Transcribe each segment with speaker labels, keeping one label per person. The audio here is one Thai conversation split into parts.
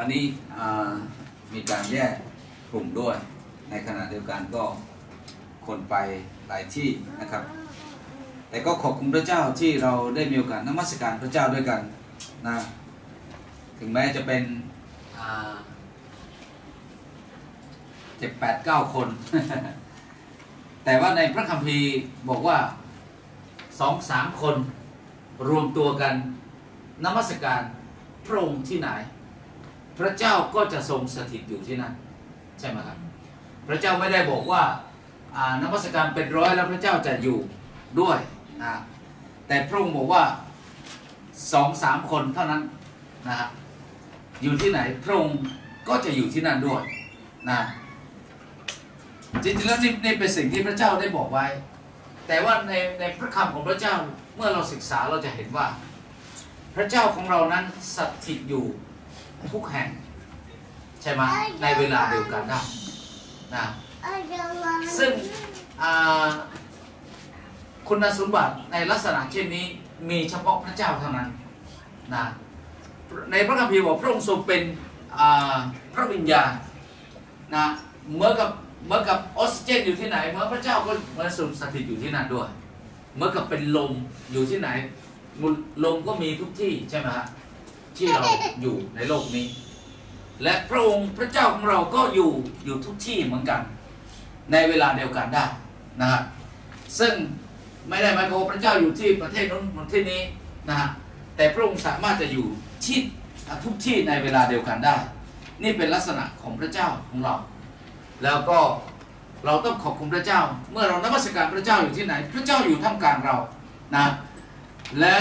Speaker 1: อันนี้มีการแยกกลุ่มด้วย ในขณะเดียวกันก็คนไปหลายที่นะครับ แต่ก็ขอบคุณพระเจ้าที่เราได้มีโอกาสนมัสการพระเจ้าด้วยกันนะถึงแม้จะเป็นเจ็ดแปดเก้าคน แต่ว่าในพระคัมภีร์บอกว่าสองสามคนรวมตัวกันนมัสการพระองค์ที่ไหน พระเจ้าก็จะทรงสถิตอยู่ที่นั่นใช่ไหมครับ พระเจ้าไม่ได้บอกว่านมัสการเป็นร้อยแล้วพระเจ้าจะอยู่ด้วยนะแต่พระองค์บอกว่าสองสามคนเท่านั้นนะฮะอยู่ที่ไหนพระองค์ก็จะอยู่ที่นั่นด้วยนะจริงๆแล้วนี่นี่เป็นสิ่งที่พระเจ้าได้บอกไว้ แต่ว่าในในพระคำของพระเจ้าเมื่อเราศึกษาเราจะเห็นว่า พระเจ้าของเรานั้นสถิตอยู่ ทุกแห่ง ใช่ไหมในเวลาเดียวกันได้นะซึ่งคุณสมบัติในลักษณะเช่นนี้มีเฉพาะพระเจ้าเท่านั้นนะในพระคัมภีร์บอกพระองค์ทรงเป็นพระวิญญาณนะเมื่อกับเมื่อกับออกซิเจนอยู่ที่ไหนเมื่อพระเจ้าก็เหมือนทรงสถิตอยู่ที่นั่นด้วย เมื่อกับเป็นลมอยู่ที่ไหนลมก็มีทุกที่ใช่ไหมฮะ ที่เราอยู่ในโลกนี้ และพระองค์พระเจ้าของเราก็อยู่อยู่ทุกที่เหมือนกัน ในเวลาเดียวกันได้นะฮะซึ่งไม่ได้หมายความว่าพระเจ้าอยู่ที่ประเทศนู้นประเที่นี้นะฮะแต่พระองค์สามารถจะอยู่ที่ทุกที่ในเวลาเดียวกันได้ นี่เป็นลักษณะของพระเจ้าของเรา แล้วก็เราต้องขอบคุณพระเจ้า เมื่อเรานมัสการพระเจ้าอยู่ที่ไหน พระเจ้าอยู่ท่ามกลางเรานะและ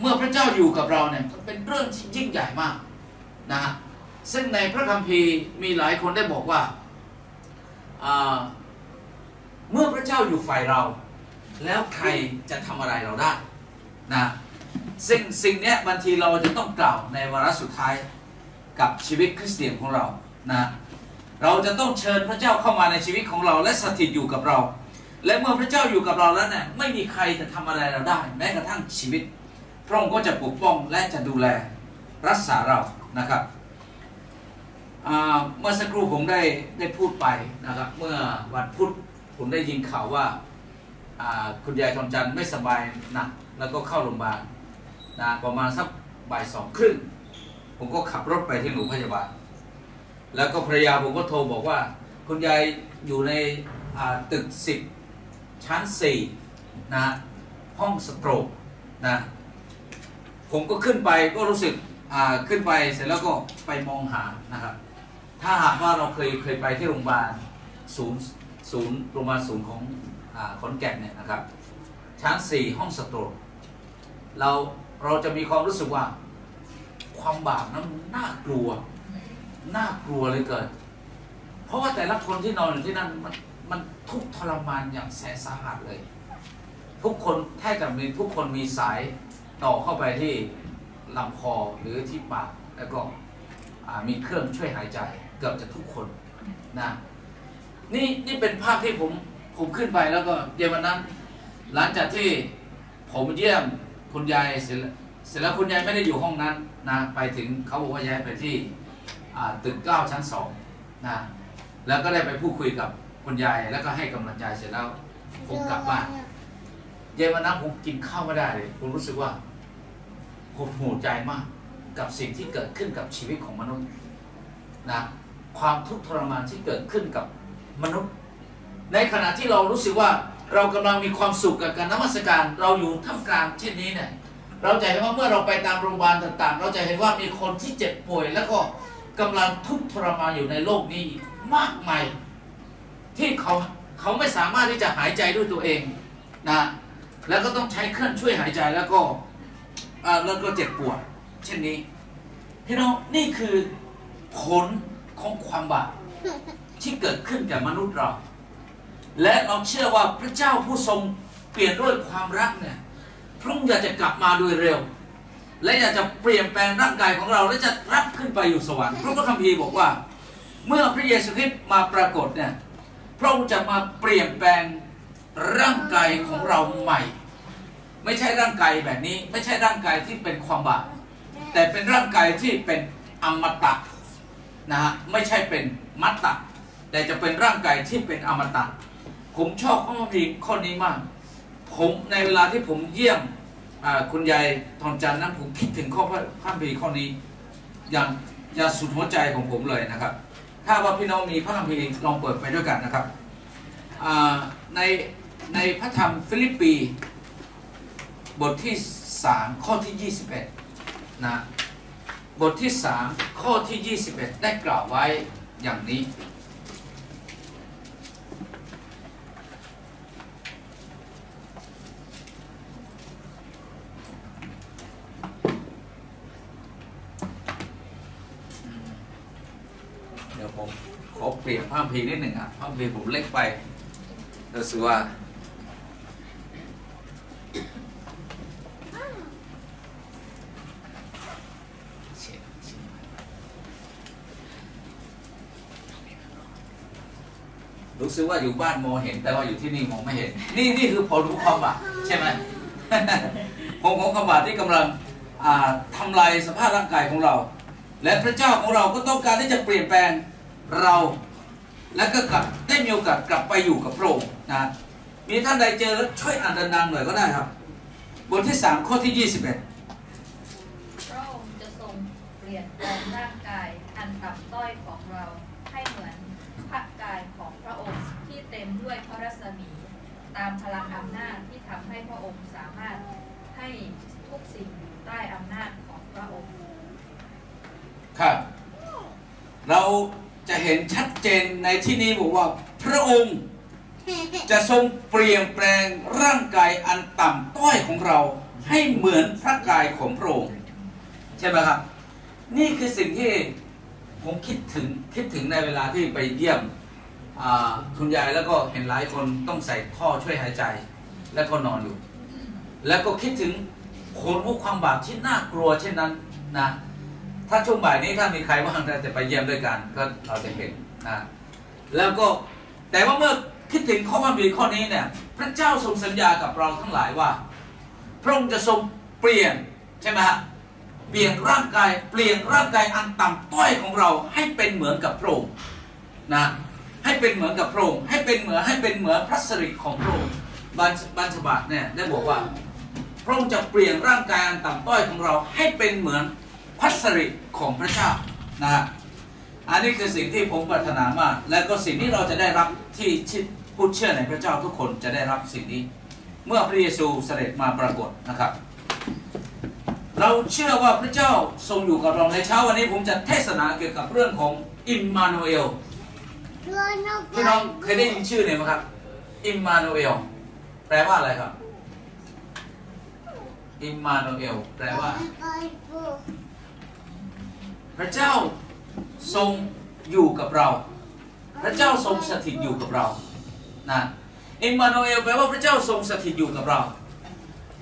Speaker 1: เมื่อพระเจ้าอยู่กับเราเนี่ยเป็นเรื่องที่ยิ่งใหญ่มากนะฮะซึ่งในพระคัมภีร์มีหลายคนได้บอกว่า เมื่อพระเจ้าอยู่ฝ่ายเรา แล้วใครจะทำอะไรเราได้นะสิ่งสิ่งนี้บางทีเราจะต้องกล่าวในวาระสุดท้ายกับชีวิตคริสเตียนของเรานะเราจะต้องเชิญพระเจ้าเข้ามาในชีวิตของเรา และสถิตอยู่กับเรา และเมื่อพระเจ้าอยู่กับเราแล้วเนี่ยไม่มีใครจะทำอะไรเราได้ แม้กระทั่งชีวิต พระองค์ก็จะปกป้องและจะดูแลรักษาเรานะครับเมื่อสักครู่ผมได้ได้พูดไปนะครับ เมื่อวันพุธผมได้ยินข่าวว่าคุณยายทองจันไม่สบายหนักแล้วก็เข้าโรงพยาบาลนะประมาณสักบ่ายสองครึ่งผมก็ขับรถไปที่โรงพยาบาล แล้วก็ภรรยาผมก็โทรบอกว่า คุณยายอยู่ในตึกสิบชั้นสี่นะห้องสโตรกนะ ผมก็ขึ้นไปก็รู้สึกขึ้นไปเสร็จแล้วก็ไปมองหานะครับ ถ้าหากว่าเราเคยเคยไปที่โรงพยาบาลศูนย์ศูนย์โรงพยาบาลศูนย์ของขอนแก่นเนี่ยนะครับชั้นสี่ห้องสตรกเราเราจะมีความรู้สึกว่า ความบาปนั้นน่ากลัว น่ากลัวเลยเกิดเพราะว่าแต่ละคนที่นอนอยู่ที่นั่นมันมันทุกทรมานอย่างแสนสาหัสเลย ทุกคนแทบจะมีทุกคนมีสาย ต่อเข้าไปที่ลำคอหรือที่ปากแล้วก็มีเครื่องช่วยหายใจเกือบจะทุกคนนะนี่นี่เป็นภาพที่ผมผมขึ้นไปแล้วก็เดี๋ยววันนั้น หลังจากที่ผมเยี่ยมคุณยายเสร็จเสร็จแล้วคุณยายไม่ได้อยู่ห้องนั้นนะไปถึงเขาบอกว่าย้ายไปที่ตึกเก้าชั้นสองนะแล้วก็ได้ไปพูดคุยกับคุณยายแล้วก็ให้กำลังใจเสร็จแล้วผมกลับบ้าน เย็นวันนั้นผมกินข้าวไม่ได้เลย ผมรู้สึกว่าผมหูใจมากกับสิ่งที่เกิดขึ้นกับชีวิตของมนุษย์นะความทุกข์ทรมานที่เกิดขึ้นกับมนุษย์ ในขณะที่เรารู้สึกว่าเรากำลังมีความสุขกับการนมัสการเราอยู่ท่ามกลางเช่นนี้เนี่ยเราจะเห็นว่าเมื่อเราไปตามโรงพยาบาลต่างๆ เราจะเห็นว่ามีคนที่เจ็บป่วย แล้วก็กำลังทุกข์ทรมานอยู่ในโลกนี้มากมายที่เขาเขาไม่สามารถที่จะหายใจด้วยตัวเองนะ แล้วก็ต้องใช้เครื่องช่วยหายใจแล้วก็แล้วก็เจ็บปวดเช่นนี้พี่น้องนี่คือผลของความบาปที่เกิดขึ้นกับมนุษย์เรา และเราเชื่อว่าพระเจ้าผู้ทรงเปลี่ยนด้วยความรักเนี่ยพระองค์อยากจะกลับมาโดยเร็ว และอยากจะเปลี่ยนแปลงร่างกายของเรา และจะรับขึ้นไปอยู่สวรรค์พระคัมภีร์บอกว่า เมื่อพระเยซูคริสต์มาปรากฏเนี่ยพระองค์จะมาเปลี่ยนแปลง ร่างกายของเราใหม่ ไม่ใช่ร่างกายแบบนี้ ไม่ใช่ร่างกายที่เป็นความบาปแต่เป็นร่างกายที่เป็นอมตะนะฮะไม่ใช่เป็นมัตตะ แต่จะเป็นร่างกายที่เป็นอมตะ ผมชอบข้อพีข้อนี้มากผมในเวลาที่ผมเยี่ยมคุณยายทองจันทร์นั้นผมคิดถึงข้อพระคัมภีร์ข้อนี้อย่างอย่างสุดหัวใจของผมเลยนะครับ ถ้าว่าพี่น้องมีพระคัมภีร์ลองเปิดไปด้วยกันนะครับใน ในพระธรรมฟิลิปปีบทที่ 3 ข้อที่ 21 นะ บทที่ 3 ข้อที่ 21 ได้กล่าวไว้อย่างนี้ เดี๋ยวผมขอเปลี่ยนภาพพีนิดหนึ่งอะภาพพีผมเล็กไปรู้สึกว่า รู้สึกว่าอยู่บ้านมองเห็น แต่ว่าอยู่ที่นี่มองไม่เห็น นี่นี่คือผลของความบาปใช่ไหมผลของความบาปที่กำลังอ่าทำลายสภาพร่างกายของเรา และพระเจ้าของเราก็ต้องการที่จะเปลี่ยนแปลงเรา และก็กลับได้มีโอกาสกลับไปอยู่กับพระองค์นะมีท่านใดเจอช่วยอ่านดังๆหน่อยก็ได้ครับ บทที่ 3 ข้อที่ 21
Speaker 2: พระองค์จะทรงเปลี่ยนแปลงร่างกายอันต่ำต้อยของเราให้เหมือนพระกายของพระองค์ที่เต็มด้วยพระรัศมี ตามพลังอำนาจที่ทำให้พระองค์สามารถให้ทุกสิ่งอยู่ใต้อำนาจของพระองค์
Speaker 1: ครับ เราจะเห็นชัดเจนในที่นี้บอกว่าพระองค์จะทรงเปลี่ยนแปลงร่างกายอันต่ำต้อยของเราให้เหมือนพระกายของพระองค์ใช่ไหมครับ นี่คือสิ่งที่ผมคิดถึงคิดถึงในเวลาที่ไปเยี่ยมอ่า คุณยายแล้วก็เห็นหลายคนต้องใส่ท่อช่วยหายใจ แล้วก็นอนอยู่ แล้วก็คิดถึงผลของความบาปที่น่ากลัวเช่นนั้นนะถ้าช่วงบ่ายนี้ถ้ามีใครว่างเราจะไปเยี่ยมด้วยกัน ก็เราจะเห็นนะแล้วก็แต่ว่าเมื่อคิดถึงข้อความดีข้อนี้เนี่ยพระเจ้าทรงสัญญากับเราทั้งหลายว่า พระองค์จะทรงเปลี่ยนใช่ไหมฮะเปลี่ยนร่างกายเปลี่ยนร่างกายอันต่ำต้อยของเราให้เป็นเหมือนกับพระองค์นะ ให้เป็นเหมือนกับพระองค์ให้เป็นเหมือนให้เป็นเหมือนพระสิริของพระองค์บานบานฉบับเนี่ยได้บอกว่า พระองค์จะเปลี่ยนร่างกายอันต่ำต้อยของเราให้เป็นเหมือนพระสิริของพระเจ้านะฮะอันนี้คือสิ่งที่ผมปรารถนามาก และก็สิ่งที่เราจะได้รับที่ที่ผู้เชื่อในพระเจ้าทุกคนจะได้รับสิ่งนี้ เมื่อพระเยซูเสด็จมาปรากฏนะครับ เราเชื่อว่าพระเจ้าทรงอยู่กับเราในเช้าวันนี้ผมจะเทศนาเกี่ยวกับเรื่องของอิมมานูเอล พี่น้องเคยได้ยินชื่อเนี่ยไหมครับ อิมมานูเอล แปลว่าอะไรครับ อิมมานูเอล แปลว่า พระเจ้าทรงอยู่กับเรา พระเจ้าทรงสถิตอยู่กับเรา นะ อิมมานูเอลแปลว่าพระเจ้าทรงสถิตอยู่กับเรา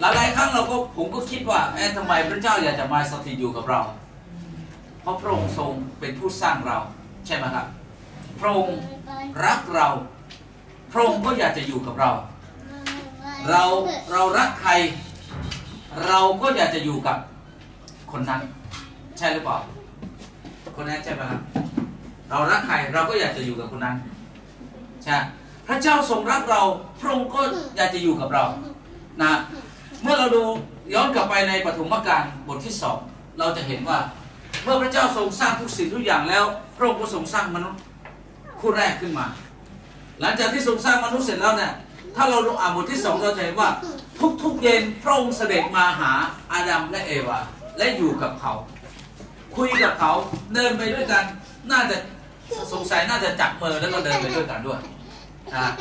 Speaker 1: หลายๆครั้งเราก็ผมก็คิดว่าเอ๊ะทำไมพระเจ้าอยากจะมาสถิตอยู่กับเรา เพราะพระองค์ทรงเป็นผู้สร้างเรา ใช่ไหมครับ พระองค์รักเราพระองค์ก็อยากจะอยู่กับเรา เราเรารักใคร เราก็อยากจะอยู่กับคนนั้น ใช่หรือเปล่า คนนั้นใช่ไหมครับเรารักใครเราก็อยากจะอยู่กับคนนั้นใช่พระเจ้าทรงรักเราพระองค์ก็อยากจะอยู่กับเรานะเมื่อเราดูย้อนกลับไปในปฐมกาลบทที่สองเราจะเห็นว่า เมื่อพระเจ้าทรงสร้างทุกสิ่งทุกอย่างแล้ว พระองค์ก็ทรงสร้างมนุษย์ คู่แรกขึ้นมา หลังจากที่ทรงสร้างมนุษย์เสร็จแล้วเนี่ยถ้าเราดูอ่านบทที่สองเราจะเห็นว่า ทุกๆเย็นพระองค์เสด็จมาหาอาดัมและเอวาและอยู่กับเขา คุยกับเขาเดินไปด้วยกันน่าจะสงสัยน่าจะจับมือแล้วก็เดินไปด้วยกันด้วยนะ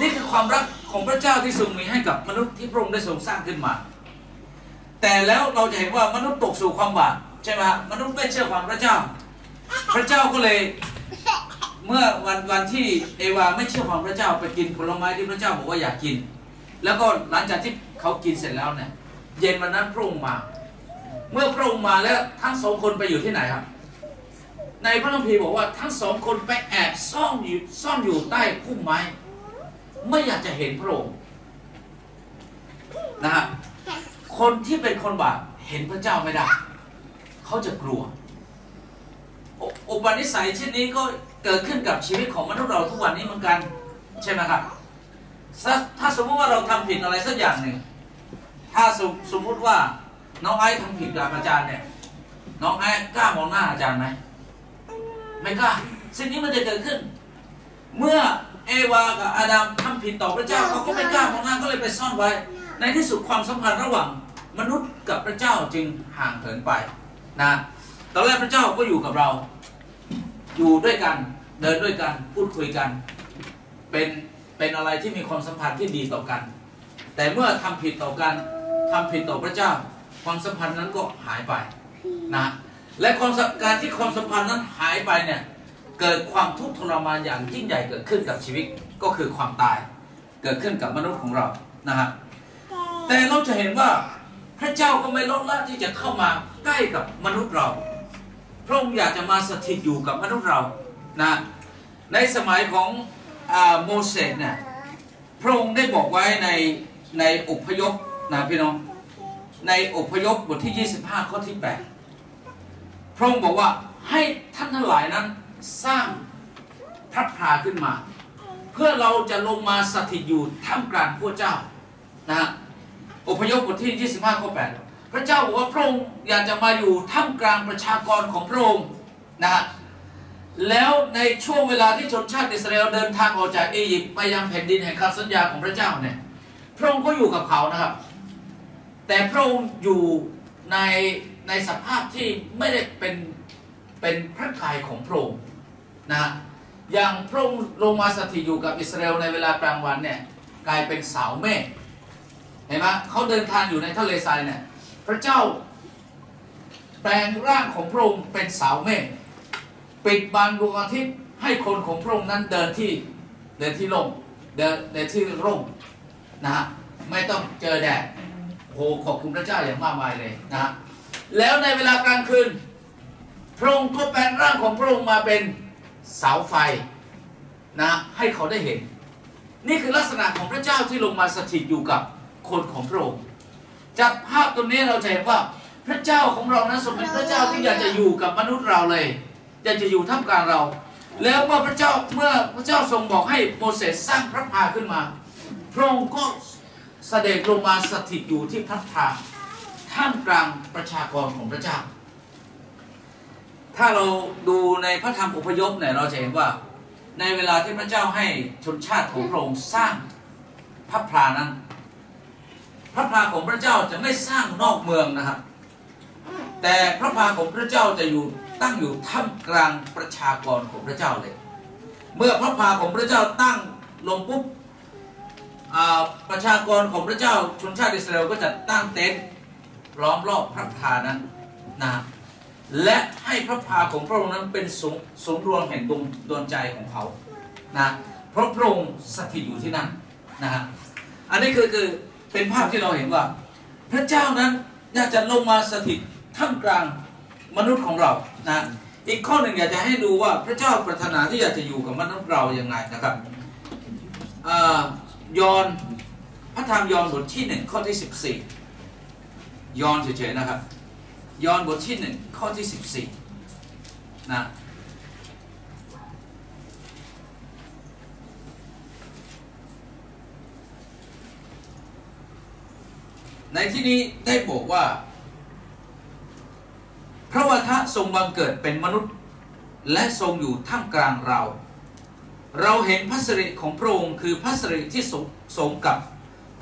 Speaker 1: นี่คือความรักของพระเจ้าที่ทรงมีให้กับมนุษย์ที่พระองค์ได้ทรงสร้างขึ้นมา แต่แล้วเราจะเห็นว่ามนุษย์ตกสู่ความบาปใช่ไหมมนุษย์ไม่เชื่อฟังพระเจ้า พระเจ้าก็เลย เมื่อวันวันที่เอวาไม่เชื่อฟังพระเจ้าไปกินผลไม้ที่พระเจ้าบอกว่าอยากกิน แล้วก็หลังจากที่เขากินเสร็จแล้วเนี่ยเย็นวันนั้นพระองค์มา เมื่อพระองค์มาแล้วทั้งสองคนไปอยู่ที่ไหนครับ ในพระคัมภีร์บอกว่าทั้งสองคนไปแอบซ่อนอยู่ซ่อนอยู่ใต้พุ่มไม้ ไม่อยากจะเห็นพระองค์นะฮะคนที่เป็นคนบาปเห็นพระเจ้าไม่ได้ เขาจะกลัวอุอุปนิสัยเช่นนี้ก็ เกิดขึ้นกับชีวิตของมนุษย์เราทุกวันนี้เหมือนกัน ใช่ไหมครับ ถ้าสมมติว่าเราทำผิดอะไรสักอย่างหนึ่งถ้าสมสมมติว่าน้องไอ้ทำผิดกับอาจารย์เนี่ย น้องไอ้กล้ามองหน้าอาจารย์ไหมไม่กล้าสิ่งนี้มันจะเกิดขึ้น เมื่อเอวากับอาดัมทำผิดต่อพระเจ้าเขาก็ไม่กล้ามองหน้าก็เลยไปซ่อนไว้ ในที่สุดความสัมพันธ์ระหว่างมนุษย์กับพระเจ้าจึงห่างเหินไปนะตอนแรกพระเจ้าก็อยู่กับเรา อยู่ด้วยกัน เดินด้วยกันพูดคุยกัน เป็นเป็นอะไรที่มีความสัมพันธ์ที่ดีต่อกัน แต่เมื่อทำผิดต่อกันทำผิดต่อพระเจ้า ความสัมพันธ์นั้นก็หายไปนะและความการที่ความสัมพันธ์นั้นหายไปเนี่ยเกิดความทุกข์ทรมานอย่างยิ่งใหญ่เกิดขึ้นกับชีวิตก็คือความตาย เกิดขึ้นกับมนุษย์ของเรานะฮะแต่เราจะเห็นว่าพระเจ้าก็ไม่ลดละที่จะเข้ามาใกล้กับมนุษย์เรา พระองค์อยากจะมาสถิตอยู่กับมนุษย์เรา นะในสมัยของอโมเสสเนี่ยพระองค์ได้บอกไว้ในในอพยพนะพี่น้องในอพยพบทที่ 25 ข้อที่ 8 พระองค์บอกว่าให้ท่านทั้งหลายนั้นสร้างพระพราขึ้นมา เพื่อเราจะลงมาสถิตอยู่ท่ามกลางพระเจ้านะฮะอพยพบทที่ 25 ข้อ 8 พระเจ้าบอกว่าพระองค์อยากจะมาอยู่ท่ามกลางประชากรของพระองค์นะฮะ แล้วในช่วงเวลาที่ชนชาติอิสราเอลเดินทางออกจากอียิปต์ไปยังแผ่นดินแห่งคำสัญญาของพระเจ้าเนี่ยพระองค์ก็อยู่กับเขานะครับ แต่พระองค์อยู่ในในสภาพที่ไม่ได้เป็นเป็นพระกายของพระองค์นะฮะอย่างพระองค์ลงมาสถิตอยู่กับอิสราเอลในเวลากลางวันเนี่ยกลายเป็นสาวเมฆเห็นไหมเขาเดินทางอยู่ในทะเลทรายเนี่ยพระเจ้าแปลงร่างของพระองค์เป็นสาวเมฆ ปิดบังดวงอาทิตย์ให้คนของพระองค์นั้นเดินที่เดินที่ร่มเดินในที่ร่มนะฮะไม่ต้องเจอแดดโอ้โหขอบคุณพระเจ้าอย่างมากมายเลยนะฮะแล้วในเวลากลางคืนพระองค์ก็แปลงร่างของพระองค์มาเป็นเสาไฟนะให้เขาได้เห็น นี่คือลักษณะของพระเจ้าที่ลงมาสถิตอยู่กับคนของพระองค์จากภาพตรงนี้เราจะเห็นว่าพระเจ้าของเรานั้นทรงเป็นพระเจ้าที่อยากจะอยู่กับมนุษย์เราเลย อยากจะอยู่ท่ามกลางเรา แล้วเมื่อพระเจ้าเมื่อพระเจ้าทรงบอกให้โมเสสสร้างพระพาขึ้นมา พระองค์ก็เสด็จลงมาสถิตอยู่ที่พระพาท่ามกลางประชากรของพระเจ้า ถ้าเราดูในพระธรรมอพยพเนี่ยเราจะเห็นว่าในเวลาที่พระเจ้าให้ชนชาติของพระองค์สร้างพระพรานั้น พระพราของพระเจ้าจะไม่สร้างนอกเมืองนะครับ แต่พระพราของพระเจ้าจะอยู่ ตั้งอยู่ท่ามกลางประชากรของพระเจ้าเลย เมื่อพระพาของพระเจ้าตั้งลงปุ๊บประชากรของพระเจ้าชนชาติอิสราเอลก็จะตั้งเต็นท์ล้อมรอบพระพานั้นนะและให้พระพาของพระองค์นั้นเป็นสงสงรวมแห่งดวงดวงใจของเขานะเพราะพระองค์สถิตอยู่ที่นั่นนะฮะอันนี้คือคือเป็นภาพที่เราเห็นว่า พระเจ้านั้นอยากจะลงมาสถิตท่ามกลาง มนุษย์ของเรานะอีกข้อหนึ่งอยากจะให้ดูว่าพระเจ้าปรารถนาที่อยากจะอยู่กับมนุษย์เราอย่างไรนะครับยอนพระธรรมยอนบทที่หนึ่งข้อที่สิบสี่ยอนเฉยๆนะครับยอห์นบทที่หนึ่งข้อที่สิบสี่นะในที่นี้ได้บอกว่า ระวทะทรงบังเกิดเป็นมนุษย์ และทรงอยู่ท่ามกลางเรา เราเห็นพระสิริของพระองค์คือพระสิริที่สมกับ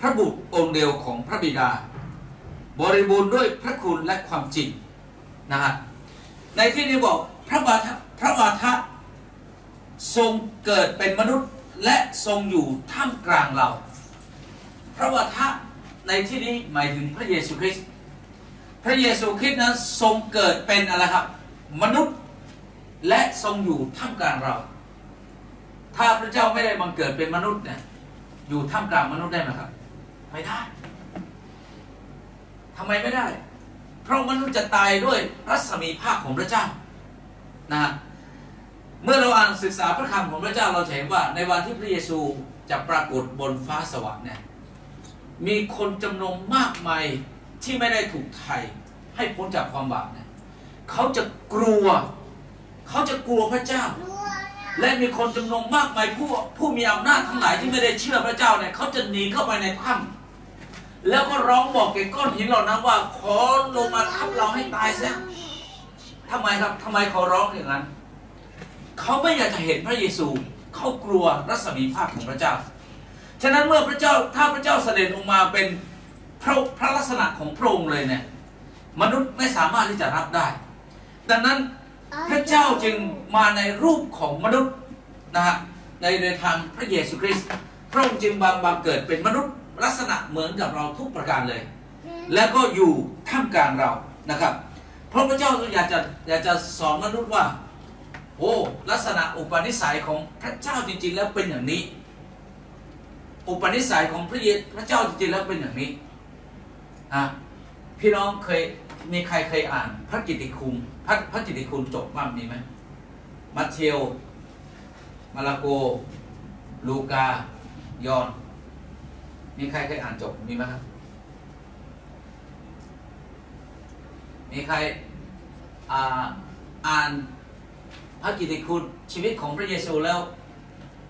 Speaker 1: พระบุตรองค์เดียวของพระบิดา บริบูรณ์ด้วยพระคุณและความจริงนะฮะในที่นี้บอกพระบาทพระบาทะทรงเกิดเป็นมนุษย์และทรงอยู่ท่ามกลางเรา พระวาทะในที่นี้หมายถึงพระเยซูคริสต์ พระเยซูคริสต์นั้นทรงเกิดเป็นอะไรครับ มนุษย์และทรงอยู่ท่ามกลางเรา ถ้าพระเจ้าไม่ได้บังเกิดเป็นมนุษย์เนี่ยอยู่ท่ามกลางมนุษย์ได้ไหมครับ ไม่ได้ทำไมไม่ได้ เพราะมนุษย์จะตายด้วยรัศมีภาคของพระเจ้านะเมื่อเราอ่านศึกษาพระคำของพระเจ้าเราเห็นว่า ในวันที่พระเยซูจะปรากฏบนฟ้าสวรรค์เนี่ยมีคนจำนวนมากมาย ที่ไม่ได้ถูกไถ่ให้พ้นจากความบาปเนี่ยเขาจะกลัว เขาจะกลัวพระเจ้า และมีคนจำนวนมากมายผู้ผู้มีอำนาจทั้งหลายที่ไม่ได้เชื่อพระเจ้าเนี่ยเขาจะหนีเข้าไปในถ้ำแล้วก็ร้องบอกแก่ก้อนหินเหล่านั้นว่า ขอลงมาทับเราให้ตายซะทำไมครับทำไมเขาร้องอย่างนั้น เขาไม่อยากจะเห็นพระเยซูเขากลัวรัศมีภาพของพระเจ้า ฉะนั้นเมื่อพระเจ้าถ้าพระเจ้าเสด็จลงมาเป็น พระพระลักษณะของพระองค์เลยเนี่ยมนุษย์ไม่สามารถที่จะรับได้ ดังนั้นพระเจ้าจึงมาในรูปของมนุษย์นะฮะในในทางพระเยซูคริสต์พระองค์จึงบางบางเกิดเป็นมนุษย์ลักษณะเหมือนกับเราทุกประการเลย แล้วก็อยู่ท่ามกลางเรานะครับ เพราะพระเจ้าอยากจะอยากจะสอนมนุษย์ว่าโอ้ลักษณะอุปนิสัยของพระเจ้าจริง ๆ แล้วเป็นอย่างนี้ อุปนิสัยของพระเยพระเจ้าจริงๆแล้วเป็นอย่างนี้ะพี่น้องเคยมีใครเคยอ่าน พระกิติคุณพระพระกิติคุณจบบ้างมีไหมมัทธิวมาระโก ลูกา ยอน มีใครเคยอ่านจบมีไหมครับ มีใครอ่าอ่านพระกิตติคุณชีวิตของพระเยซูแล้ว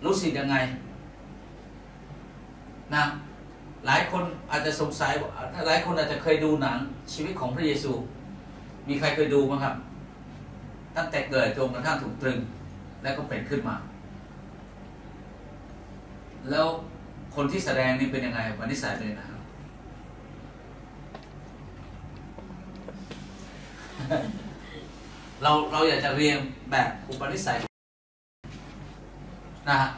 Speaker 1: รู้สึกยังไง นะ หลายคนอาจจะสงสัยว่าหลายคนอาจจะเคยดูหนังชีวิตของพระเยซู มีใครเคยดูไหมครับ ตั้งแต่เกิดจนกระทั่งถูกตรึง แล้วก็เป็นขึ้นมา แล้วคนที่แสดงนี่เป็นยังไงวันนิสัยเป็นยังไงครับเราเราอยากจะเรียนแบบอุปนิสัยนะฮะ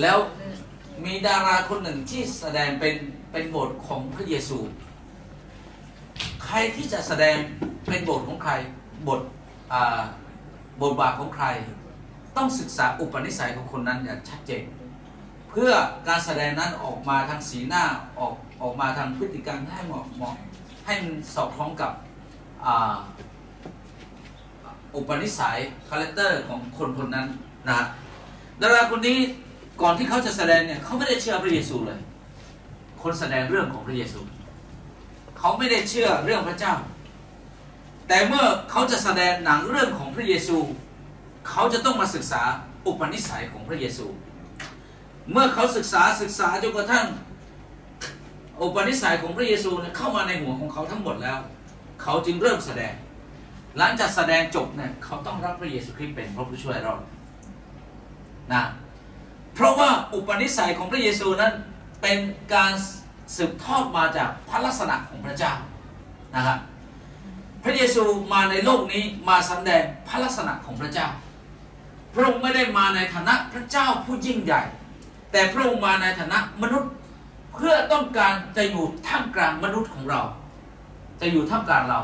Speaker 1: แล้ว มีดาราคนหนึ่งที่แสดงเป็นเป็นบทของพระเยซู ใครที่จะแสดงเป็นบทของใครบทบทบาทของใคร ต้องศึกษาอุปนิสัยของคนนั้นอย่างชัดเจนเพื่อการแสดงนั้นออกมาทางสีหน้าออกออกมาทางพฤติกรรมให้เหมาะเหมาะให้มันสอดคล้องกับอ,อุปนิสัย character ของคนคนนั้นนะดาราคนนี้ ก่อนที่เขาจะแสดงเนี่ยเขาไม่ได้เชื่อพระเยซูเลย คนแสดงเรื่องของพระเยซูเขาไม่ได้เชื่อเรื่องพระเจ้า แต่เมื่อเขาจะแสดงหนังเรื่องของพระเยซู เขาจะต้องมาศึกษาอุปนิสัยของพระเยซู เมื่อเขาศึกษาศึกษาจนกระทั่งอุปนิสัยของพระเยซูเนี่ยเข้ามาในหัวของเขาทั้งหมดแล้ว เขาจึงเริ่มแสดง หลังจากแสดงจบเนี่ยเขาต้องรับพระเยซูคริสต์เป็นพระผู้ช่วยรอดนะ เพราะว่าอุปนิสัยของพระเยซูนั้นเป็นการสืบทอดมาจากพระลักษณะของพระเจ้านะครับพระเยซูมาในโลกนี้มาสำแดงพระลักษณะของพระเจ้า พระองค์ไม่ได้มาในฐานะพระเจ้าผู้ยิ่งใหญ่ แต่พระองค์มาในฐานะมนุษย์เพื่อต้องการจะอยู่ท่ามกลางมนุษย์ของเรา จะอยู่ท่ามกลางเรา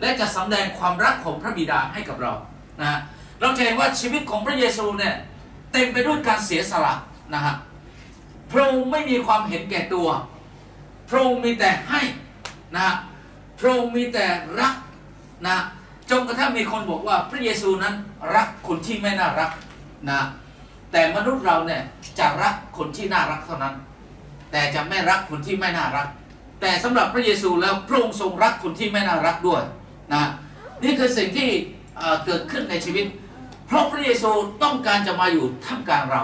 Speaker 1: และจะสำแดงความรักของพระบิดาให้กับเรานะเราจะเห็นว่าชีวิตของพระเยซูเนี่ย เต็มไปด้วยการเสียสละนะฮะพระองค์ไม่มีความเห็นแก่ตัว พระองค์มีแต่ให้นะฮะพระองค์มีแต่รักนะจนกระทั่งมีคนบอกว่าพระเยซูนั้นรักคนที่ไม่น่ารักนะแต่มนุษย์เราเนี่ยจะรักคนที่น่ารักเท่านั้น แต่จะไม่รักคนที่ไม่น่ารัก แต่สำหรับพระเยซูแล้วพระองค์ทรงรักคนที่ไม่น่ารักด้วยนะนี่คือสิ่งที่เกิดขึ้นในชีวิต เพราะพระเยซูต้องการจะมาอยู่ท่ามกลางเรา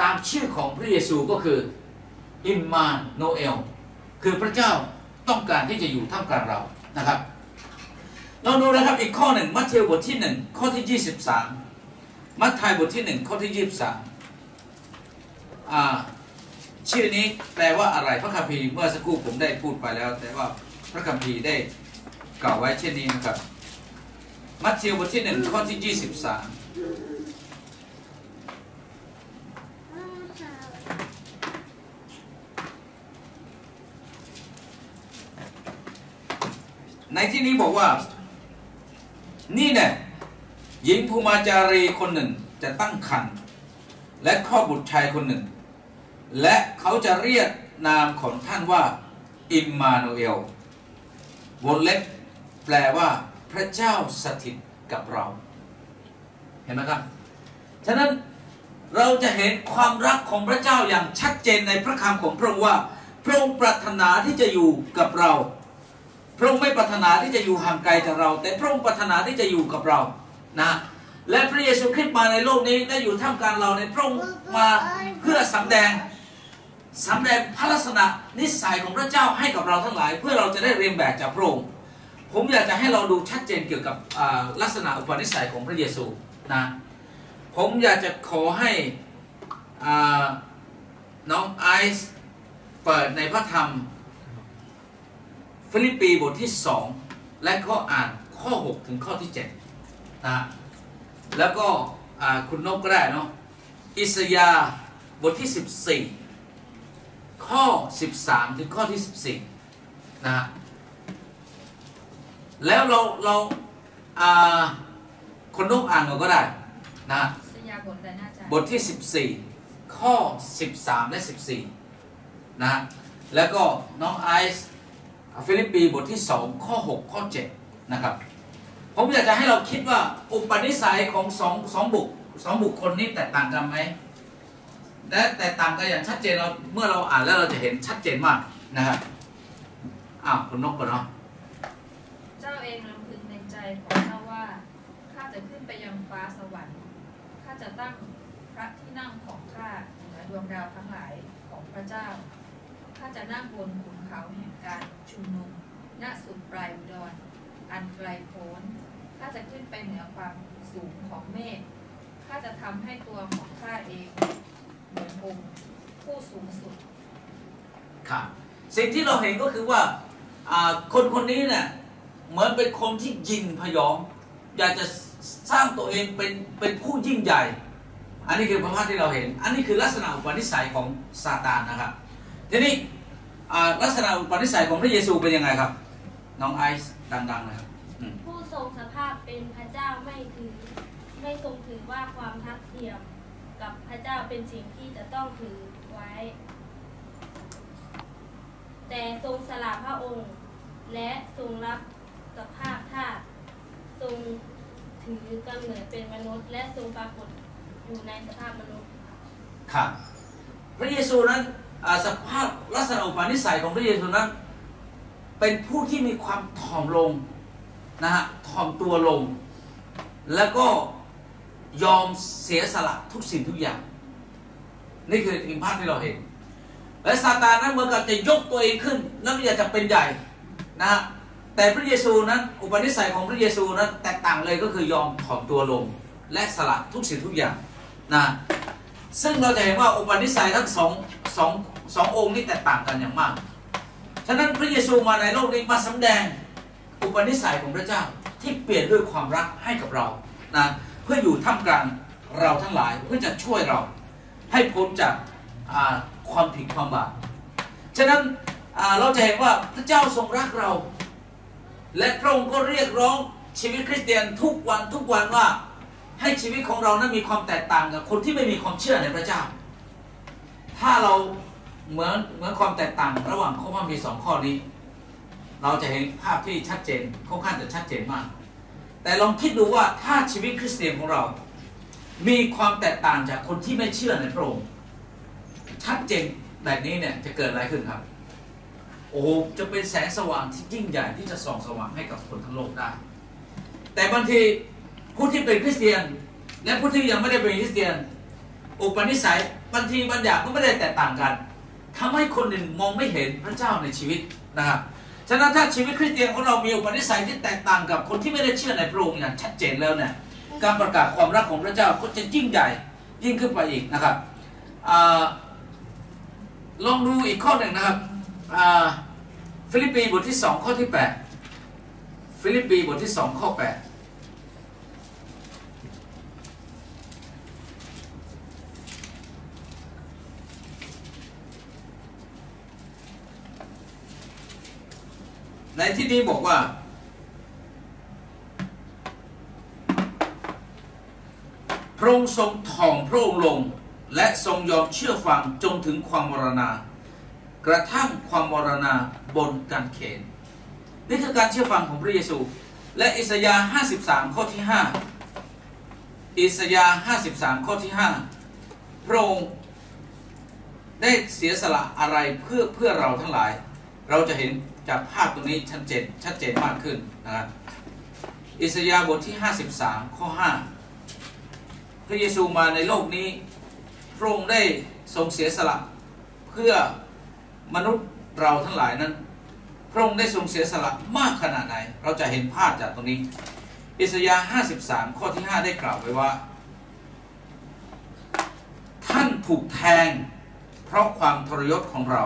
Speaker 1: ตามชื่อของพระเยซูก็คืออิมมาโนเอลคือพระเจ้าต้องการที่จะอยู่ท่ามกลางเรานะครับ เราดูนะครับอีกข้อหนึ่งมัทธิวบทที่หนึ่งข้อที่ 23 มัทธิวบทที่หนึ่งข้อที่ 23อ่าชื่อนี้แปลว่าอะไรพระคัมภีร์เมื่อสักครู่ผมได้พูดไปแล้ว แต่ว่าพระคัมภีร์ได้กล่าวไว้เช่นนี้นะครับ มัทธิวบทที่หนึ่งข้อที่ 23 ที่นี้บอกว่า นี่เนี่ยหญิงภูมาจารีคนหนึ่งจะตั้งครรภ์และคลอดบุตรชายคนหนึ่ง และเขาจะเรียกนามของท่านว่า อิมมานูเอลวงเล็บแปลว่า พระเจ้าสถิตกับเรา เห็นไหมครับ ฉะนั้นเราจะเห็นความรักของพระเจ้าอย่างชัดเจนในพระคำของพระองค์ว่า พระองค์ปรารถนาที่จะอยู่กับเรา พระองค์ไม่ปรารถนาที่จะอยู่ห่างไกลจากเรา แต่พระองค์ปรารถนาที่จะอยู่กับเรานะและพระมาในโลกนี้และอยู่ท่ามกลางเราในพระองค์มาเพื่อสำแดงสำแดงพระลักษณะนิสัยของพระเจ้าให้กับเราทั้งหลาย เพื่อเราจะได้เรียนแบบจากพระองค์ผมอยากจะให้เราดูชัดเจนเกี่ยวกับลักษณะอุปนิสัยของพระเยซูนะผมอยากจะขอให้น้องไอซ์เปิดในพระธรรม ฟิลิปปีบทที่ 2 และก็อ่านข้อ 6 ถึงข้อที่7นะแล้วก็อ่าคุณนกก็ได้เนาะอิสยาห์บทที่ 14 ข้อ 13 ถึงข้อที่ 14นะแล้วเราเราอ่าคนนกอ่านเราก็ได้นะ
Speaker 2: สยาบทแต่น่าจะ
Speaker 1: บทที่ 14 ข้อ 13 และ 14นะแล้วก็น้องไอซ์ ฟิลิปปีบทที่ 2 ข้อ 6 ข้อ 7 นะครับ ผมอยากจะให้เราคิดว่าอุปนิสัยของสองสองบุคสองบุคคลนี้แตกต่างกันไหมและแตกต่างกันอย่างชัดเจนเราเมื่อเราอ่านแล้วเราจะเห็นชัดเจนมากนะครับอ้าวคุณนกก่อนเนาะ
Speaker 2: เจ้าเองรำพึงในใจของเจ้าว่าข้าจะขึ้นไปยังฟ้าสวรรค์ข้าจะตั้งพระที่นั่งของข้าเหนือดวงดาวทั้งหลายของพระเจ้า ข้าจะนั่งบนขุนเขาแห่งการชุมนุม ณ สุดปลายอุดรอันไกลโพ้นข้าจะขึ้นไปเหนือความสูงของเมฆข้าจะทำให้ตัวของข้าเองเหมือนองค์ผู้สูงสุด
Speaker 1: ครับ สิ่งที่เราเห็นก็คือว่า คนคนนี้เนี่ยเหมือนเป็นคนที่ยิงพยอง อยากจะสร้างตัวเองเป็นเป็นผู้ยิ่งใหญ่ อันนี้คือพระภาพที่เราเห็น อันนี้คือลักษณะอุปนิสัยของซาตานนะครับ ทีนี้อ่าลักษณะอุปนิสัยของพระเยซูเป็นยังไงครับ น้องไอซ์ดังๆนะครับอืม
Speaker 3: ผู้ทรงสภาพเป็นพระเจ้าไม่ถือไม่ทรงถือว่าความทัดเทียมกับพระเจ้าเป็นสิ่งที่จะต้องถือไว้ แต่ทรงสละพระองค์ และทรงรับสภาพทาสทรงถือกำเนิดเป็นมนุษย์ และทรงปรากฏอยู่ในสภาพมนุษย์
Speaker 1: ครับพระเยซูนั้นอ่า สภาพลักษณะอุปนิสัยของพระเยซูนั้น เป็นผู้ที่มีความถ่อมลงนะฮะถ่อมตัวลง แล้วก็ยอมเสียสละทุกสิ่งทุกอย่าง นี่คืออิมภาพที่เราเห็น และซาตานนั้นเหมือนกับจะยกตัวเองขึ้นแล้วอยากจะเป็นใหญ่นะฮะแต่พระเยซูนั้น อุปนิสัยของพระเยซูนั้นแตกต่างเลยก็คือยอมถ่อมตัวลง และสละทุกสิ่งทุกอย่างนะซึ่งเราจะเห็นว่าอุปนิสัยทั้งสอง สองสององค์นี้แตกต่างกันอย่างมาก ฉะนั้นพระเยซูมาในโลกนี้มาสำแดงอุปนิสัยของพระเจ้าที่เปลี่ยนด้วยความรักให้กับเรานะเพื่ออยู่ท่ามกลางเราทั้งหลายเพื่อจะช่วยเราให้พ้นจากความผิดความบาป ฉะนั้นเราจะเห็นว่าพระเจ้าทรงรักเรา และพระองค์ก็เรียกร้องชีวิตคริสเตียนทุกวันทุกวันว่าให้ชีวิตของเรานั้นมีความแตกต่างกับคนที่ไม่มีความเชื่อในพระเจ้า ถ้าเราเหมือนเหมือนความแตกต่างระหว่างข้อความมีสองข้อนี้ เราจะเห็นภาพที่ชัดเจนค่อนข้างจะชัดเจนมาก แต่ลองคิดดูว่าถ้าชีวิตคริสเตียนของเรา มีความแตกต่างจากคนที่ไม่เชื่อในพระองค์ชัดเจนแบบนี้เนี่ยจะเกิดอะไรขึ้นครับ โอ้โหจะเป็นแสงสว่างที่ยิ่งใหญ่ที่จะส่องสว่างให้กับคนทั้งโลกได้ แต่บางทีผู้ที่เป็นคริสเตียน และผู้ที่ยังไม่ได้เป็นคริสเตียน อุปนิสัยบางทีบางอย่างก็ไม่ได้แตกต่างกัน ทำให้คนหนึ่งมองไม่เห็นพระเจ้าในชีวิตนะครับฉะนั้นถ้าชีวิตคริสเตียนของเรามีอุปนิสัยที่แตกต่างกับคนที่ไม่ได้เชื่อในพระองค์อย่างชัดเจนแล้วเนี่ยการประกาศความรักของพระเจ้าก็จะยิ่งใหญ่ยิ่งขึ้นไปอีกนะครับอลองดูอีกข้อหนึ่งนะครับฟิลิปปีบทที่ 2 ข้อที่ 8 ฟิลิปปีบทที่ 2 ข้อ 8 ในที่นี้บอกว่า พระองค์ทรงถ่อมพระองค์ลง และทรงยอมเชื่อฟังจนถึงความมรณา กระทั่งความมรณาบนการเขนนี่คือการเชื่อฟังของพระเยซู และอิสยาห์53 ข้อที่ 5 อิสยาห์53 ข้อที่ 5 พระองค์ได้เสียสละอะไรเพื่อเพื่อเราทั้งหลาย เราจะเห็น จากภาพตรงนี้ชัดเจนชัดเจนมากขึ้นนะครับอิสยาห์บทที่ 53 ข้อ 5 พระเยซูมาในโลกนี้พระองค์ได้ทรงเสียสละเพื่อมนุษย์เราทั้งหลายนั้น พระองค์ได้ทรงเสียสละมากขนาดไหน เราจะเห็นภาพจากตรงนี้ อิสยาห์ 53 ข้อที่ 5 ได้กล่าวไว้ว่า ท่านถูกแทงเพราะความทรยศของเรา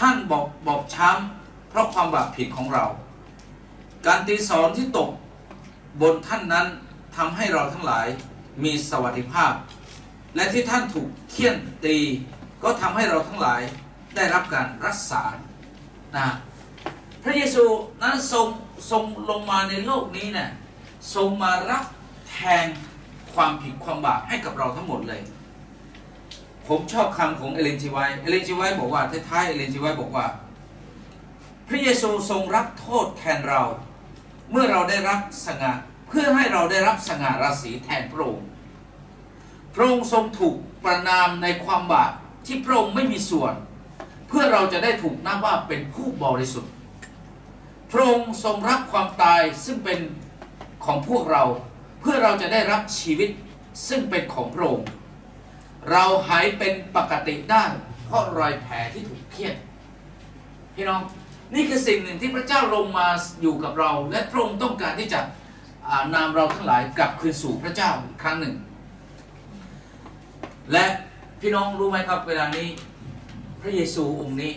Speaker 1: ท่านบอกบอกช้ำเพราะความบาปผิดของเรา การตีสอนที่ตกบนท่านนั้นทำให้เราทั้งหลายมีสวัสดิภาพ และที่ท่านถูกเคี่ยนตีก็ทำให้เราทั้งหลายได้รับการรักษานะพระเยซูนั้นทรงทรงลงมาในโลกนี้เนี่ยทรงมารับแทนความผิดความบาปให้กับเราทั้งหมดเลย ผมชอบคำของเอเลนจีไวเอเลนจีไวบอกว่าท้ายๆเอเลนจีไวบอกว่า พระเยซูทรงรับโทษแทนเรา เมื่อเราได้รับสง่าเพื่อให้เราได้รับสง่าราศีแทนพระองค์พระองค์ทรงถูกประนามในความบาปที่พระองค์ไม่มีส่วน เพื่อเราจะได้ถูกนับว่าเป็นผู้บริสุทธิ์พระองค์ทรงรับความตายซึ่งเป็นของพวกเรา เพื่อเราจะได้รับชีวิตซึ่งเป็นของพระองค์ เราหายเป็นปกติได้ เพราะรอยแผลที่ถูกเคียนพี่น้องนี่คือสิ่งหนึ่งที่พระเจ้าลงมาอยู่กับเรา และพระองค์ต้องการที่จะนำเราทั้งหลายกลับคืนสู่พระเจ้าอีกครั้งหนึ่ง และพี่น้องรู้ไหมครับเวลานี้ พระเยซูองค์นี้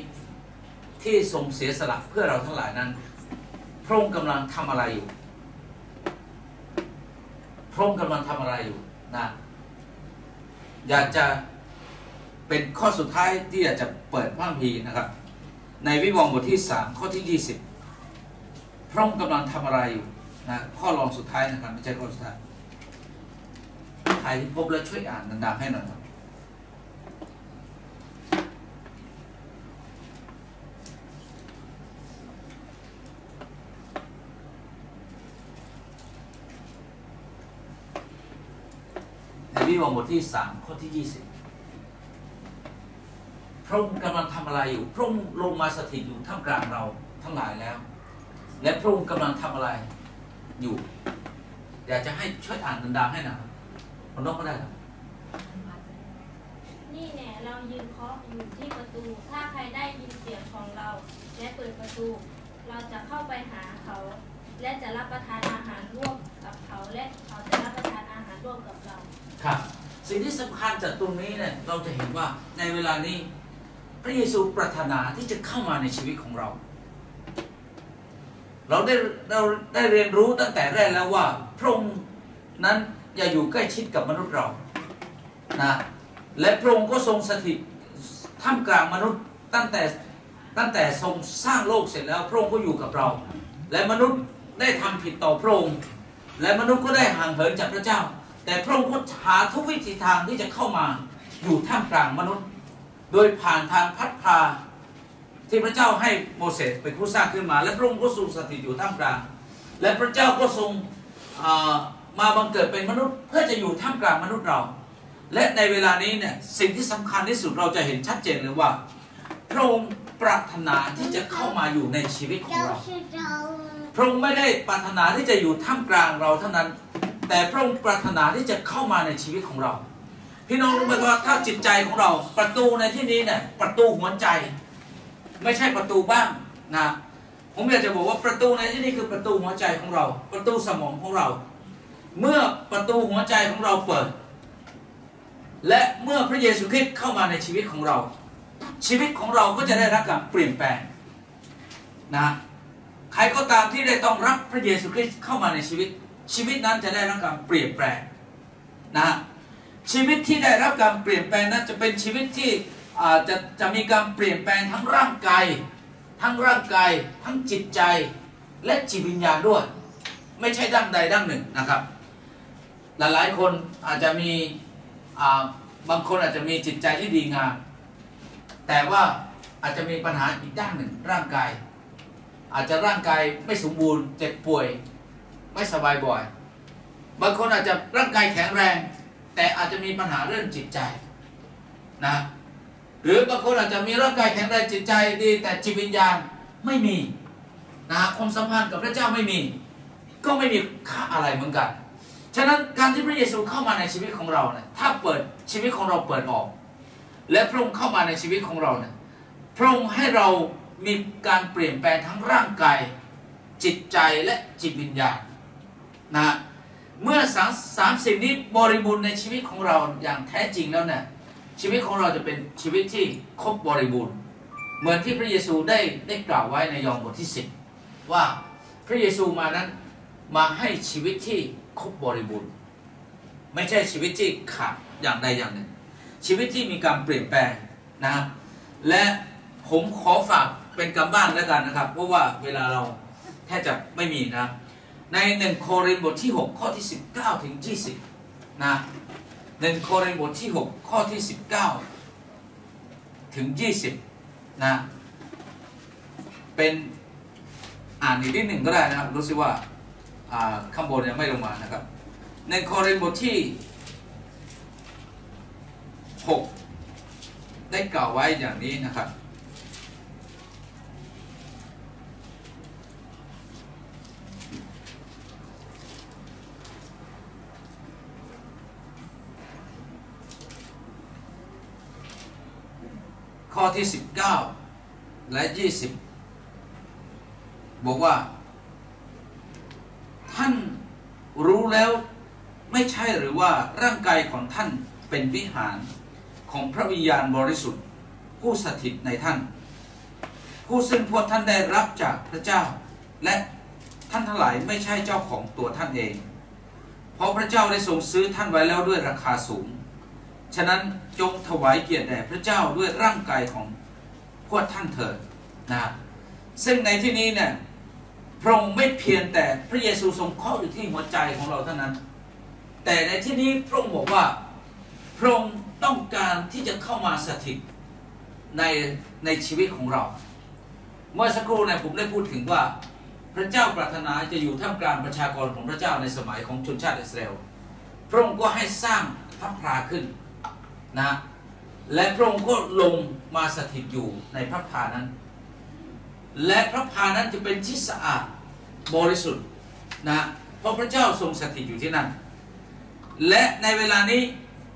Speaker 1: ที่ทรงเสียสละเพื่อเราทั้งหลายนั้น พระองค์กำลังทำอะไรอยู่ พระองค์กำลังทำอะไรอยู่นะ อยากจะเป็นข้อสุดท้ายที่อยากจะเปิดพระคัมภีร์นะครับ ในวิวรณ์บทที่ 3 ข้อที่ 20 พระองค์กำลังทำอะไรอยู่นะข้อรองสุดท้ายนะครับไม่ใช่ข้อสุดท้ายใครที่พบแล้วช่วยอ่านดังๆให้หน่อยครับ ใน วิวรณ์บทที่3ข้อที่20พระองค์กำลังทำอะไรอยู่ พระองค์ลงมาสถิตอยู่ท่ามกลางเราทั้งหลายแล้ว และพระองค์กำลังทำอะไรอยู่อยากจะให้ช่วยอ่านดังๆให้หน่อยครับคนนอกก็ได้ครับ
Speaker 3: นี่แน่เรายืนเคาะอยู่ที่ประตู ถ้าใครได้ยินเสียงของเรา และเปิดประตู เราจะเข้าไปหาเขา และจะรับประทานอาหารร่วมกับเขาและเขาจะรับประทานอาหารร่วมกับเรา
Speaker 1: ครับ สิ่งที่สำคัญจากตรงนี้เนี่ยเราจะเห็นว่าในเวลานี้พระเยซูปรารถนาที่จะเข้ามาในชีวิตของเรา เราได้เราได้เรียนรู้ตั้งแต่แรกแล้วว่าพระองค์นั้นอย่าอยู่ใกล้ชิดกับมนุษย์เรานะและพระองค์ก็ทรงสถิตท่ามกลางมนุษย์ตั้งแต่ตั้งแต่ทรงสร้างโลกเสร็จแล้ว พระองค์ก็อยู่กับเรา และมนุษย์ ได้ทำผิดต่อพระองค์และมนุษย์ก็ได้ห่างเหินจากพระเจ้า แต่พระองค์ก็หาทุกวิธีทางที่จะเข้ามาอยู่ท่ามกลางมนุษย์ โดยผ่านทางพัดพาที่พระเจ้าให้โมเสสเป็นผู้สร้างขึ้นมา และพระองค์ก็ทรงสถิตอยู่ท่ามกลาง และพระเจ้าก็ทรงมาบังเกิดเป็นมนุษย์เพื่อจะอยู่ท่ามกลางมนุษย์เรา และในเวลานี้เนี่ยสิ่งที่สำคัญที่สุดเราจะเห็นชัดเจนเลยว่า พระองค์ปรารถนาที่จะเข้ามาอยู่ในชีวิตของเรา พระองค์ไม่ได้ปรารถนาที่จะอยู่ท่ามกลางเราเท่านั้น แต่พระองค์ปรารถนาที่จะเข้ามาในชีวิตของเรา พี่น้องรู้ไหมว่าถ้าจิตใจของเราประตูในที่นี้เนี่ยประตูหัวใจ ไม่ใช่ประตูบ้านนะผมอยากจะบอกว่าประตูในที่นี้คือประตูหัวใจของเรา ประตูสมองของเรา เมื่อประตูหัวใจของเราเปิด และเมื่อพระเยซูคริสต์เข้ามาในชีวิตของเรา ชีวิตของเราก็จะได้รับการเปลี่ยนแปลงนะ ใครก็ตามที่ได้ต้องรับพระเยซูคริสต์เข้ามาในชีวิต ชีวิตนั้นจะได้รับการเปลี่ยนแปลงนะชีวิตที่ได้รับการเปลี่ยนแปลงนั้นจะเป็นชีวิตที่จะจะมีการเปลี่ยนแปลงทั้งร่างกายทั้งร่างกายทั้งจิตใจและจิตวิญญาณด้วย ไม่ใช่ด้านใดด้านหนึ่งนะครับ หลายๆคนอาจจะมีบางคนอาจจะมีจิตใจที่ดีงามแต่ว่าอาจจะมีปัญหาอีกด้านหนึ่งร่างกาย อาจจะร่างกายไม่สมบูรณ์เจ็บป่วย ไม่สบายบ่อย บางคนอาจจะร่างกายแข็งแรง แต่อาจจะมีปัญหาเรื่องจิตใจนะหรือบางคนอาจจะมีร่างกายแข็งแรงจิตใจดี แต่จิตวิญญาณไม่มีนะความสัมพันธ์กับพระเจ้าไม่มี ก็ไม่มีค่าอะไรเหมือนกัน ฉะนั้นการที่พระเยซูเข้ามาในชีวิตของเราเนี่ยถ้าเปิดชีวิตของเราเปิดออก และพระองค์เข้ามาในชีวิตของเราเนี่ยพระองค์ให้เรา มีการเปลี่ยนแปลงทั้งร่างกาย จิตใจและจิตวิญญาณนะเมื่อสามสามสิ่งนี้บริบูรณ์ในชีวิตของเราอย่างแท้จริงแล้วเนี่ยชีวิตของเราจะเป็นชีวิตที่ครบบริบูรณ์เหมือนที่พระเยซูได้ได้กล่าวไว้ในยอห์นบทที่10ว่าพระเยซูมานั้นมาให้ชีวิตที่ครบบริบูรณ์ ไม่ใช่ชีวิตที่ขาดอย่างใดอย่างหนึ่ง ชีวิตที่มีการเปลี่ยนแปลงนะและผมขอฝาก เป็นกำบ้านแล้วกันนะครับ เพราะว่าเวลาเราแทบจะไม่มีนะ ในหนึ่งโครินบทที่ 6 ข้อที่ 19 ถึง 20 นะหนึ่งโครินบทที่ 6 ข้อที่ 19 ถึง 20 นะ เป็นอ่านอีกนิดหนึ่งก็ได้นะครับ รู้สึกว่าข้างบนเนี่ยไม่ลงมานะครับในโครินบทที่ 6 ได้กล่าวไว้อย่างนี้นะครับ ข้อที่ 19 และ 20 บอกว่า ท่านรู้แล้วไม่ใช่หรือว่าร่างกายของท่านเป็นวิหารของพระวิญญาณบริสุทธิ์ ผู้สถิตในท่าน ผู้ซึ่งพวกท่านได้รับจากพระเจ้า และท่านทั้งหลายไม่ใช่เจ้าของตัวท่านเอง เพราะพระเจ้าได้ทรงซื้อท่านไว้แล้วด้วยราคาสูง ฉะนั้นจงถวายเกียรติแด่พระเจ้าด้วยร่างกายของพวกท่านเถิดนะซึ่งในที่นี้เนี่ยพระองค์ไม่เพียงแต่พระเยซูทรงเคาะอยู่ที่หัวใจของเราเท่านั้น แต่ในที่นี้พระองค์บอกว่าพระองค์ต้องการที่จะเข้ามาสถิตในในชีวิตของเรา เมื่อสักครู่เนี่ยผมได้พูดถึงว่าพระเจ้าปรารถนาจะอยู่ท่ามกลางประชากรของพระเจ้าในสมัยของชนชาติอิสราเอล พระองค์ก็ให้สร้างพระพลาขึ้น นะและพระองค์ก็ลงมาสถิตอยู่ในพระพานั้น และพระพานั้นจะเป็นที่สะอาดบริสุทธิ์นะเพราะพระเจ้าทรงสถิตอยู่ที่นั่น และในเวลานี้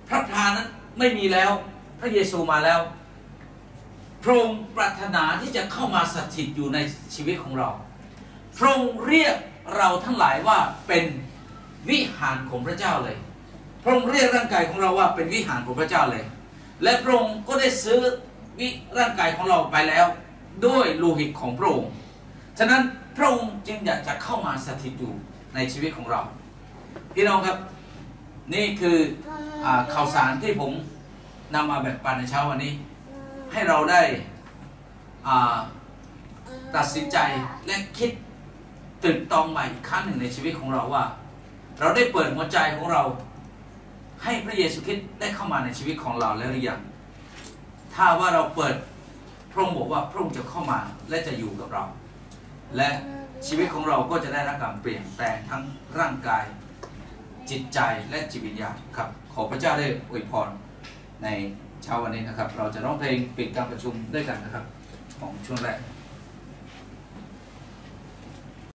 Speaker 1: พระพานั้นไม่มีแล้วพระเยซูมาแล้ว พระองค์ปรารถนาที่จะเข้ามาสถิตอยู่ในชีวิตของเรา พระองค์เรียกเราทั้งหลายว่าเป็นวิหารของพระเจ้าเลย ระองค์เรียกร่างกายของเราว่าเป็นวิหารของพระเจ้าเลย และพระองค์ก็ได้ซื้อวิร่างกายของเราไปแล้ว ด้วยโลหิตของพระองค์ฉะนั้นพระองค์จึงอยากจะเข้ามาสถิตอยู่ในชีวิตของเรา พี่น้องครับนี่คืออข่าวสารที่ผมนำมาแบ่งปันในเช้าวันนี้ ให้เราได้ตัดสินใจและคิดตึกตองใหม่อีกครั้งหนึ่งในชีวิตของเราว่า เราได้เปิดหัวใจของเรา ให้พระเยซูคริสต์ได้เข้ามาในชีวิตของเราแล้วหรือยังถ้าว่าเราเปิดพระองค์บอกว่าพระองค์จะเข้ามาและจะอยู่กับเรา และชีวิตของเราก็จะได้รับการเปลี่ยนแปลงทั้งร่างกายจิตใจและจิตวิญญาณครับ ขอพระเจ้าได้อวยพรในเช้าวันนี้นะครับ เราจะร้องเพลงปิดการประชุมด้วยกันนะครับ ของช่วงแรก